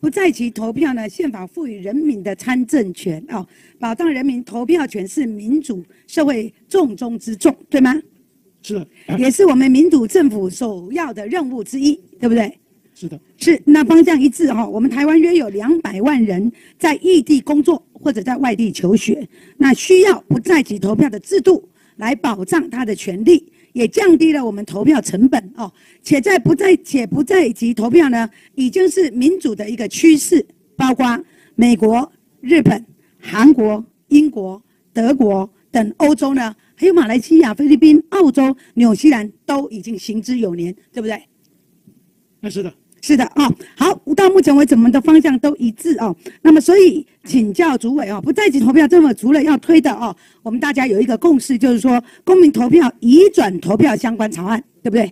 不在其投票呢，宪法赋予人民的参政权哦，保障人民投票权是民主社会重中之重，对吗？是的，也是我们民主政府首要的任务之一，对不对？是的，是。那方向一致哈，我们台湾约有两百万人在异地工作或者在外地求学，那需要不在籍投票的制度来保障他的权利。也降低了我们投票成本哦，且在不在且不在籍投票呢，已经是民主的一个趋势，包括美国、日本、韩国、英国、德国等欧洲呢，还有马来西亚、菲律宾、澳洲、纽西兰都已经行之有年，对不对？那是的。是的啊，好，到目前为止我们的方向都一致哦。那么，所以请教主委哦，不在籍投票，这么除了要推的哦，我们大家有一个共识，就是说公民投票移转投票相关草案，对不对？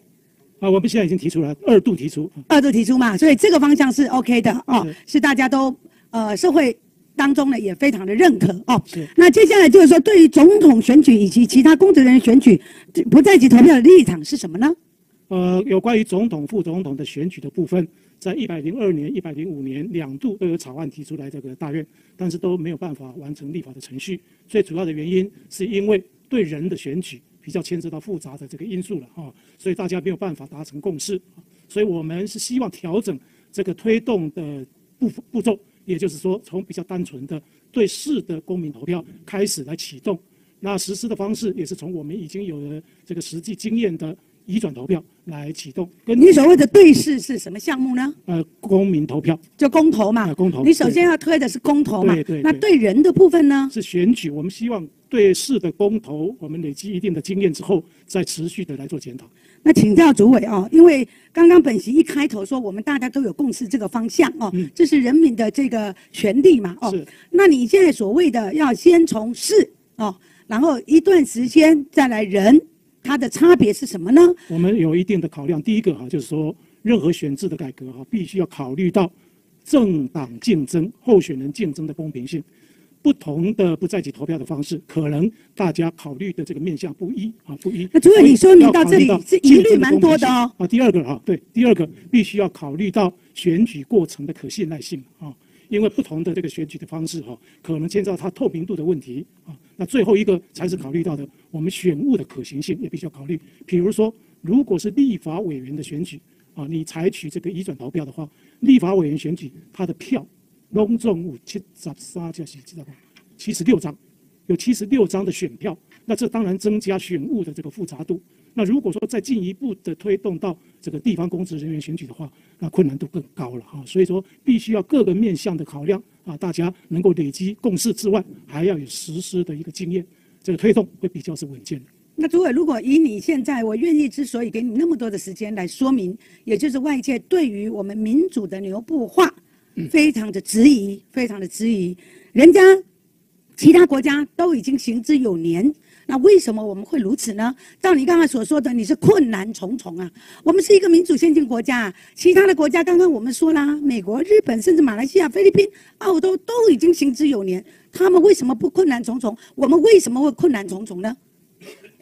啊，我们现在已经提出了二度提出，二度提出嘛，所以这个方向是 OK 的哦，是大家都呃社会当中呢也非常的认可哦。那接下来就是说，对于总统选举以及其他公职人员选举不在籍投票的立场是什么呢？呃，有关于总统、副总统的选举的部分，在一百零二年、一百零五年两度都有草案提出来这个大院，但是都没有办法完成立法的程序。最主要的原因是因为对人的选举比较牵涉到复杂的这个因素了哈，所以大家没有办法达成共识。所以我们是希望调整这个推动的步步骤，也就是说从比较单纯的对事的公民投票开始来启动。那实施的方式也是从我们已经有了这个实际经验的。移转投票来启动，你所谓的对视是什么项目呢？呃，公民投票，就公投嘛。公投。你首先要推的是公投嘛？对对。那对人的部分呢？是选举，我们希望对事的公投，我们累积一定的经验之后，再持续的来做检讨。那请教主委啊，因为刚刚本席一开头说，我们大家都有共识这个方向哦，这是人民的这个权利嘛哦。是。那你现在所谓的要先从事哦，然后一段时间再来人。它的差别是什么呢？我们有一定的考量。第一个哈，就是说任何选制的改革哈，必须要考虑到政党竞争、候选人竞争的公平性。不同的不在籍投票的方式，可能大家考虑的这个面向不一啊，不一。那主委，你说明到这里是疑虑蛮多的哦。啊，第二个哈，对，第二个必须要考虑到选举过程的可信赖性啊。因为不同的这个选举的方式哈，可能牵涉到它透明度的问题啊。那最后一个才是考虑到的，我们选务的可行性也必须要考虑。比如说，如果是立法委员的选举啊，你采取这个移转投票的话，立法委员选举他的票隆重五七十三加七知道吧？七十六张，有七十六张的选票，那这当然增加选务的这个复杂度。那如果说再进一步的推动到这个地方公职人员选举的话，那困难度更高了哈。所以说，必须要各个面向的考量啊，大家能够累积共识之外，还要有实施的一个经验，这个推动会比较是稳健的。那诸位，如果以你现在，我愿意之所以给你那么多的时间来说明，也就是外界对于我们民主的牛步化，非常的质疑，非常的质疑，人家其他国家都已经行之有年。那为什么我们会如此呢？照你刚刚所说的，你是困难重重啊。我们是一个民主先进国家，其他的国家刚刚我们说啦，美国、日本，甚至马来西亚、菲律宾、澳洲都已经行之有年，他们为什么不困难重重？我们为什么会困难重重呢？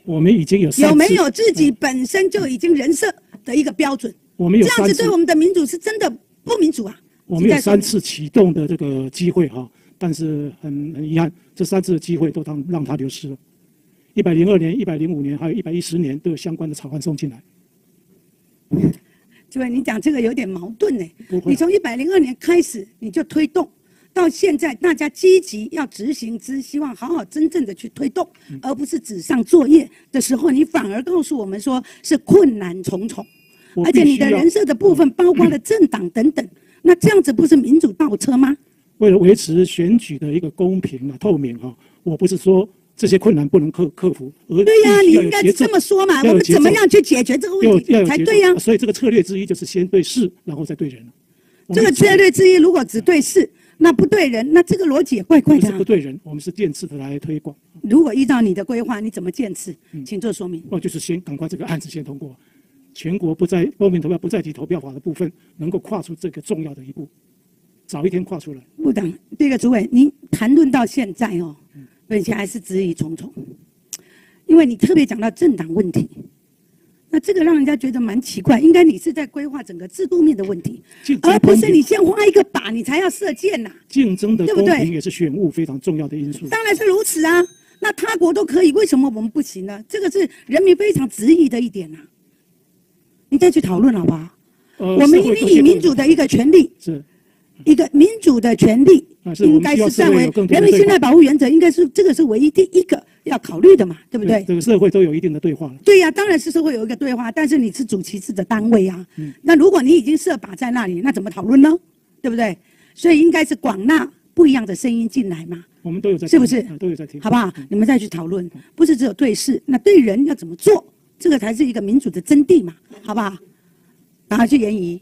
我们已经有有没有自己本身就已经人设的一个标准？我们有这样子对我们的民主是真的不民主啊？我们有三次启动的这个机会哈，但是很很遗憾，这三次的机会都让让它流失了。一百零二年、一百零五年，还有一百一十年，都有相关的草案送进来。主委，你讲这个有点矛盾呢。你从一百零二年开始你就推动，到现在大家积极要执行之，希望好好真正的去推动，而不是纸上作业的时候，你反而告诉我们说是困难重重，而且你的人设的部分包括了政党等等，那这样子不是民主倒车吗？为了维持选举的一一个公平啊、透明哈，我不是说。这些困难不能克克服，而对呀，你应该这么说嘛。我们怎么样去解决这个问题才对呀？所以这个策略之一就是先对事，然后再对人。这个策略之一如果只对事，那不对人，那这个逻辑也怪怪的。不对人，我们是渐次的来推广。如果依照你的规划，你怎么渐次？请做说明。哦，就是先赶快这个案子先通过，全国不在公民投票不再提投票法的部分能够跨出这个重要的一步，早一天跨出来。部长，这个主委，您谈论到现在哦。本席还是质疑重重，因为你特别讲到政党问题，那那这个让人家觉得蛮奇怪，应该你是在规划整个制度面的问题，而不是你先画一个靶，你才要射箭呐、竞争的对不对公平也是选务非常重要的因素。当然是如此啊。那他国都可以，为什么我们不行呢？这个是人民非常质疑的一点呐、你再去讨论好不好？呃我们社会各界以民主的一个权利，是一个民主的权利应该是算为人民信赖保护原则，应该是这个是唯一第一个要考虑的嘛，对不对？这个社会都有一定的对话了。对呀、当然是社会有一个对话，但是你是主旗帜的单位啊。嗯那如果你已经设法在那里，那怎么讨论呢？对不对？所以应该是广纳不一样的声音进来嘛，我们都有在是不是都有在听，好不好？你们再去讨论，不是只有对事，那对人要怎么做，这个才是一个民主的真谛嘛，好不好？然后去研议，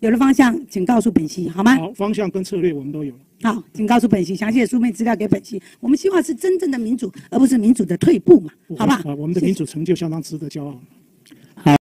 有了方向，请告诉本席好吗？好方向跟策略我们都有了。好，请告诉本席详细的书面资料给本席。我们希望是真正的民主，而不是民主的退步嘛，好吧？啊，我们的民主成就相当值得骄傲。